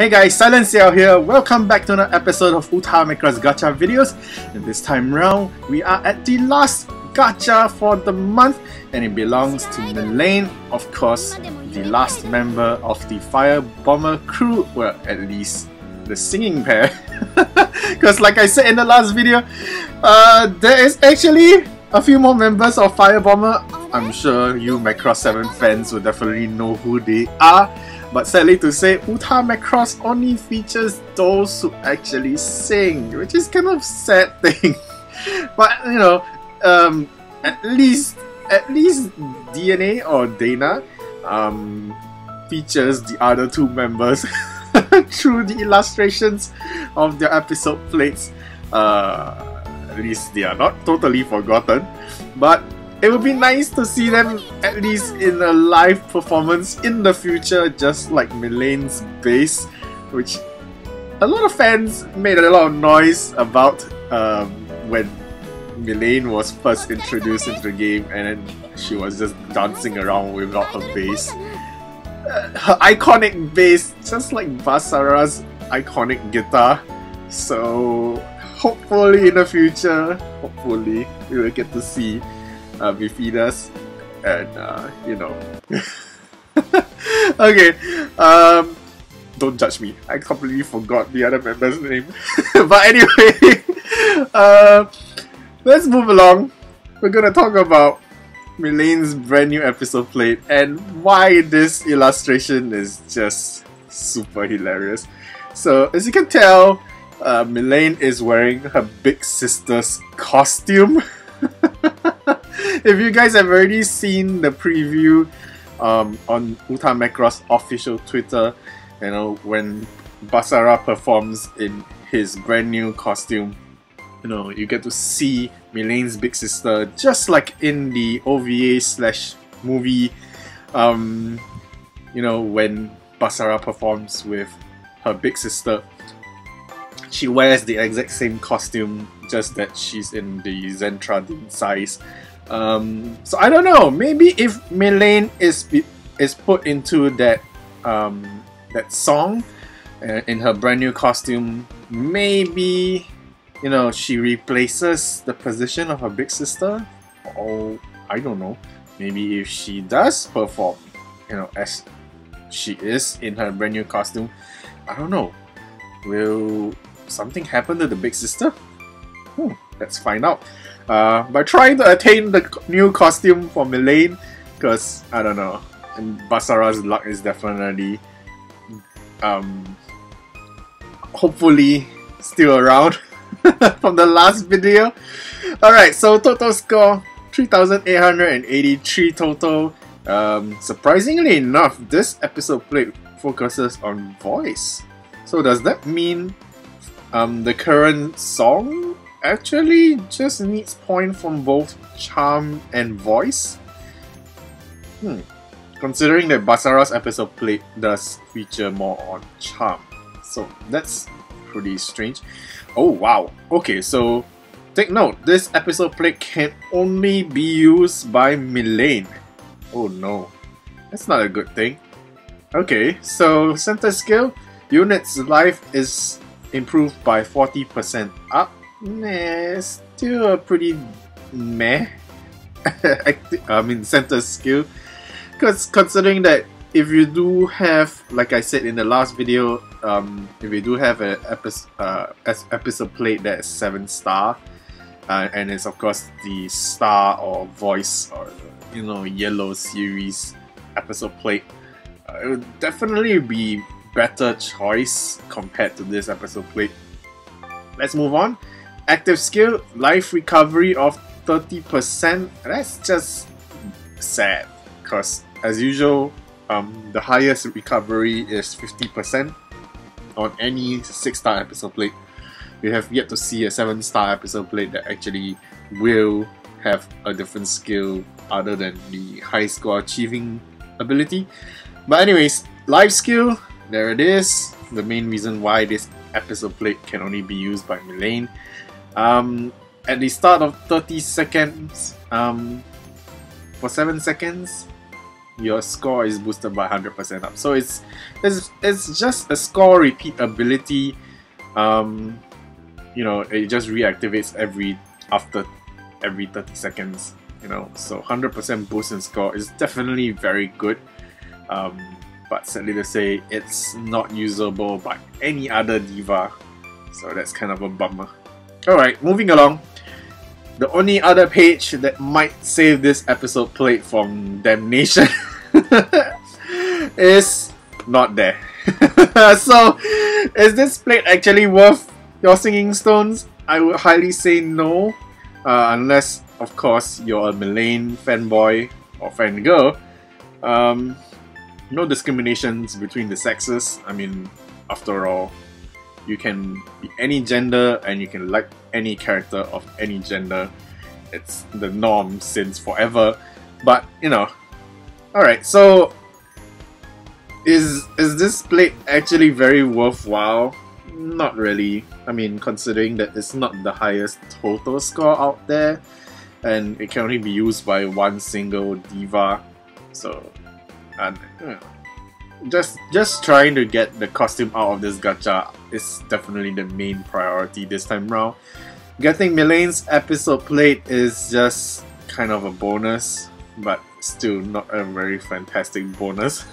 Hey guys, SilentCiel here. Welcome back to another episode of Uta Macross Gacha videos. And this time round, we are at the last gacha for the month and it belongs to Mylene, of course, the last member of the Fire Bomber crew, well, at least the singing pair. Because like I said in the last video, uh, there is actually a few more members of Fire Bomber. I'm sure you Macross 7 fans will definitely know who they are. But sadly to say, Uta Macross only features those who actually sing, which is kind of sad thing. but you know, um, at least at least DNA or Dana um, features the other two members through the illustrations of their episode plates. Uh, at least they are not totally forgotten, but it would be nice to see them at least in a live performance in the future, just like Mylene's bass, which a lot of fans made a lot of noise about um, when Mylene was first introduced into the game and then she was just dancing around without her bass. Uh, her iconic bass, just like Basara's iconic guitar. So hopefully in the future, hopefully we will get to see uh, Veffidas and uh, you know. okay, um, don't judge me. I completely forgot the other member's name. but anyway, uh, let's move along. We're gonna talk about Mylene's brand new episode plate and why this illustration is just super hilarious. So, as you can tell, uh, Mylene is wearing her big sister's costume. If you guys have already seen the preview um, on Uta Macross official Twitter, you know, when Basara performs in his brand new costume, you know, you get to see Mylene's big sister just like in the OVA slash movie, um, you know, when Basara performs with her big sister. She wears the exact same costume, just that she's in the Zentra size. Um, so I don't know. Maybe if Mylene is is put into that um, that song uh, in her brand new costume, maybe you know she replaces the position of her big sister. Or I don't know. Maybe if she does perform, you know, as she is in her brand new costume, I don't know. Will something happen to the big sister? Hmm, let's find out uh, by trying to attain the new costume for Mylene because I don't know. And Basara's luck is definitely um, hopefully still around from the last video. Alright so total score 3883 total. Um, surprisingly enough this episode plate focuses on voice. So does that mean um, the current song actually just needs point from both charm and voice. Hmm. Considering that Basara's episode plate does feature more on charm. So that's pretty strange. Oh wow. Okay, so take note, this episode plate can only be used by Mylene. Oh no. That's not a good thing. Okay, so center skill, unit's life is improved by 40% up Nah, still a pretty meh. I mean, center skill. Because considering that if you do have, like I said in the last video, um, if you do have an episode, uh, episode plate that's 7 star, uh, and it's of course the star or voice or you know yellow series episode plate, uh, it would definitely be better choice compared to this episode plate. Let's move on. Active skill, life recovery of 30%. That's just sad because as usual, um, the highest recovery is 50% on any 6 star episode plate. We have yet to see a 7 star episode plate that actually will have a different skill other than the high score achieving ability. But anyways, life skill, there it is. The main reason why this episode plate can only be used by Mylene. Um, at the start of 30 seconds, um, for 7 seconds, your score is boosted by 100% up. So it's it's it's just a score repeat ability. Um, you know, it just reactivates every after every 30 seconds. You know, so 100% boost in score is definitely very good. Um, but sadly to say, it's not usable by any other diva. So that's kind of a bummer. Alright, moving along. The only other page that might save this episode plate from damnation is not there. so, is this plate actually worth your singing stones? I would highly say no, uh, unless, of course, you're a Mylene fanboy or fangirl. Um, no discriminations between the sexes. I mean, after all, you can be any gender and you can like any character of any gender. It's the norm since forever. But you know, all right. So, is is this plate actually very worthwhile? Not really. I mean, considering that it's not the highest total score out there, and it can only be used by one single diva, So, know, just just trying to get the costume out of this gacha is definitely the main priority this time round. Getting Mylene's episode plate is just kind of a bonus, but still not a very fantastic bonus.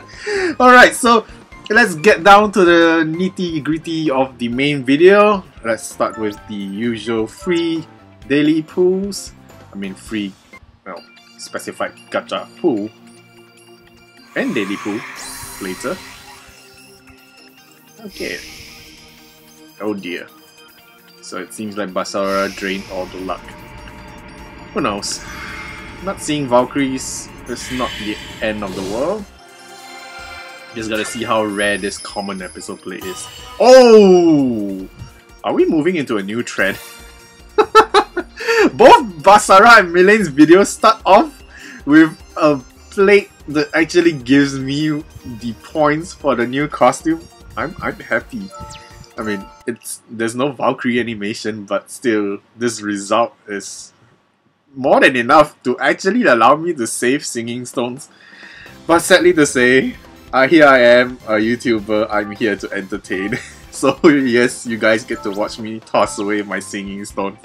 Alright, so let's get down to the nitty gritty of the main video. Let's start with the usual free daily pools. I mean free, well, specified gacha pool and daily pool later. Okay. Oh dear. So it seems like Basara drained all the luck. Who knows? Not seeing Valkyries is not the end of the world. Just gotta see how rare this common episode play is. Oh! Are we moving into a new trend? Both Basara and Mylene's videos start off with a plate that actually gives me the points for the new costume, I'm I'm happy. I mean, it's there's no Valkyrie animation, but still, this result is more than enough to actually allow me to save singing stones. But sadly to say, uh, here I am, a YouTuber. I'm here to entertain. so yes, you guys get to watch me toss away my singing stone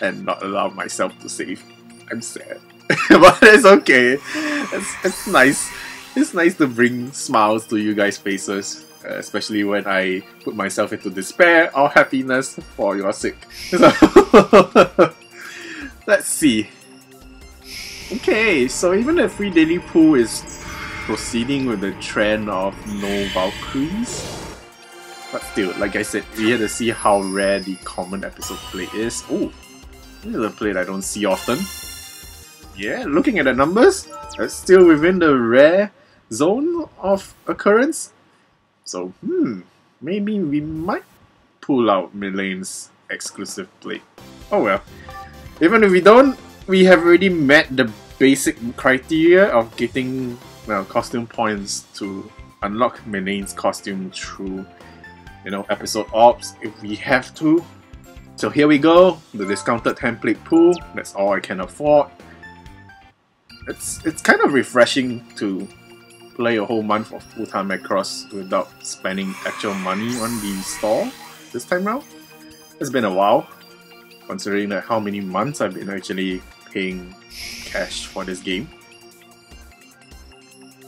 and not allow myself to save. I'm sad. but it's okay. It's, it's nice. It's nice to bring smiles to you guys' faces, uh, especially when I put myself into despair or happiness for your sake. So, let's see. Okay, so even the free daily pool is proceeding with the trend of no Valkyries. But still, like I said, we had to see how rare the common episode play is. Oh, this is a play I don't see often yeah, looking at the numbers, it's still within the rare zone of occurrence. So, hmm, maybe we might pull out Mylene's exclusive plate. Oh well. Even if we don't, we have already met the basic criteria of getting well costume points to unlock Mylene's costume through you know episode ops if we have to. So here we go, the discounted template pool, that's all I can afford it's it's kind of refreshing to play a whole month of full-time Macross without spending actual money on the store this time round. It's been a while, considering that how many months I've been actually paying cash for this game.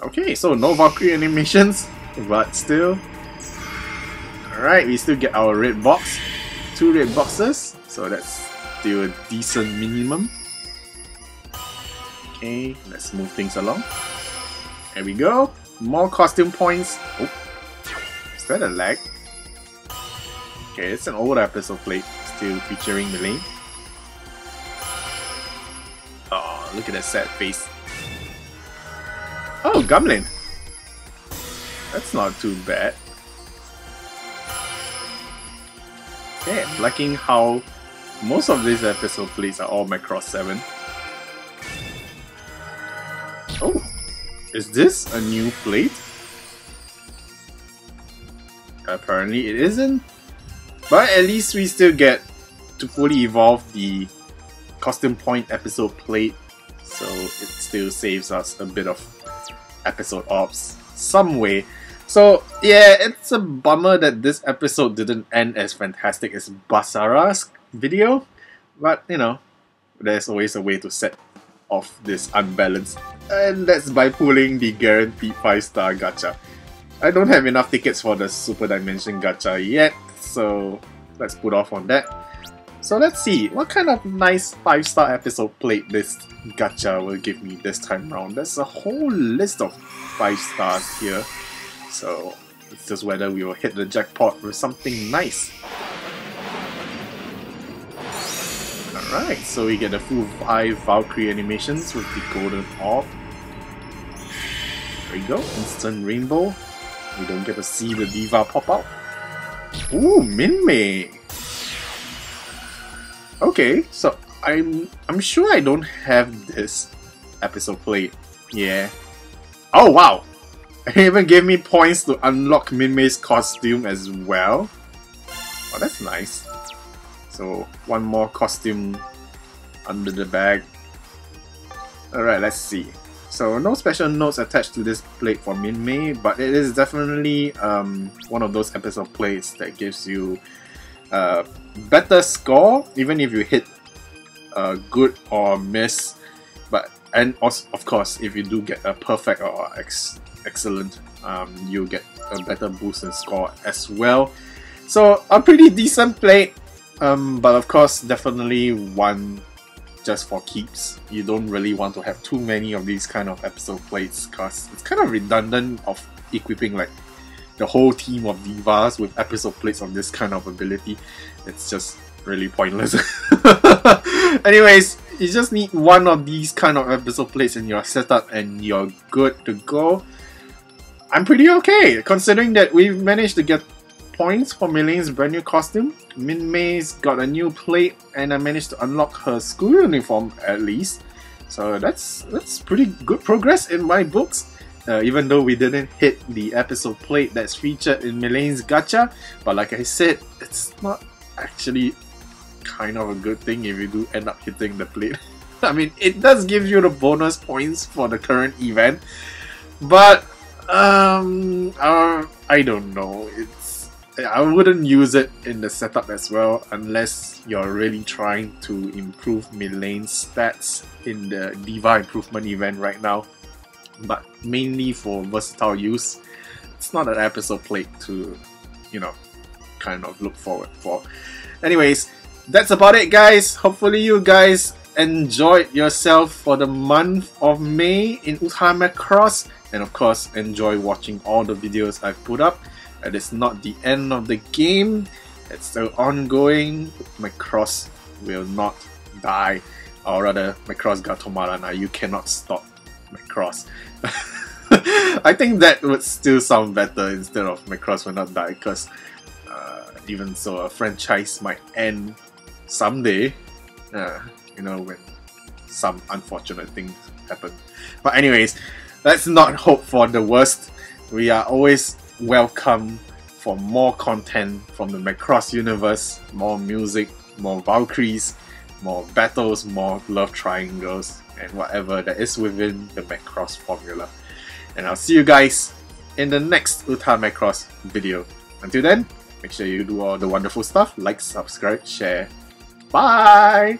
Okay, so no Valkyrie animations, but still. Alright, we still get our red box. Two red boxes, so that's still a decent minimum. Okay, let's move things along. There we go. More costume points. Oh, is that a lag? Okay, it's an old episode plate, still featuring Mylene. Oh, look at that sad face. Oh, Gamlin. That's not too bad. Okay, I'm liking how most of these episode plays are all Macross 7. Is this a new plate? Apparently it isn't. But at least we still get to fully evolve the costume point episode plate. So it still saves us a bit of episode ops some way. So yeah, it's a bummer that this episode didn't end as fantastic as Basara's video, but you know, there's always a way to set off this unbalance, and that's by pulling the guaranteed 5 star gacha. I don't have enough tickets for the Super Dimension gacha yet, so let's put off on that. So let's see, what kind of nice 5 star episode plate this gacha will give me this time around. There's a whole list of 5 stars here, so it's just whether we will hit the jackpot with something nice. Alright, so we get the full 5 Valkyrie animations with the golden orb. There we go, instant rainbow. We don't get to see the Diva pop out. Ooh, Minmay! Okay, so I'm I'm sure I don't have this episode played. Yeah. Oh wow! It even gave me points to unlock Minmay's costume as well. Oh, that's nice. So, one more costume under the bag. Alright, let's see. So, no special notes attached to this plate for Minmay, but it is definitely um, one of those episode plates that gives you a better score, even if you hit a good or miss. But and also, of course, if you do get a perfect or ex excellent, um, you get a better boost in score as well. So a pretty decent plate, um, but of course, definitely one just for keeps. You don't really want to have too many of these kind of episode plates because it's kind of redundant of equipping like the whole team of divas with episode plates of this kind of ability. It's just really pointless. Anyways, you just need one of these kind of episode plates in your setup and you're good to go. I'm pretty okay, considering that we've managed to get points for Mylene's brand new costume. Min Minmay's got a new plate and I managed to unlock her school uniform at least. So that's that's pretty good progress in my books. Uh, even though we didn't hit the episode plate that's featured in Mylene's gacha, but like I said, it's not actually kind of a good thing if you do end up hitting the plate. I mean, it does give you the bonus points for the current event, but um, uh, I don't know. It's I wouldn't use it in the setup as well unless you're really trying to improve Mylene's stats in the Diva improvement event right now. But mainly for versatile use, it's not an episode plate to, you know, kind of look forward for. Anyways, that's about it guys. Hopefully you guys enjoyed yourself for the month of May in Uta Macross and of course enjoy watching all the videos I've put up. It is not the end of the game, it's still ongoing. Macross will not die, or rather Macross Gatomarana, you cannot stop Macross. I think that would still sound better instead of Macross will not die because uh, even so a franchise might end someday, uh, you know, when some unfortunate things happen. But anyways, let's not hope for the worst. We are always welcome for more content from the Macross universe, more music, more Valkyries, more battles, more love triangles, and whatever that is within the Macross formula. And I'll see you guys in the next Uta Macross video. Until then, make sure you do all the wonderful stuff, like, subscribe, share. Bye!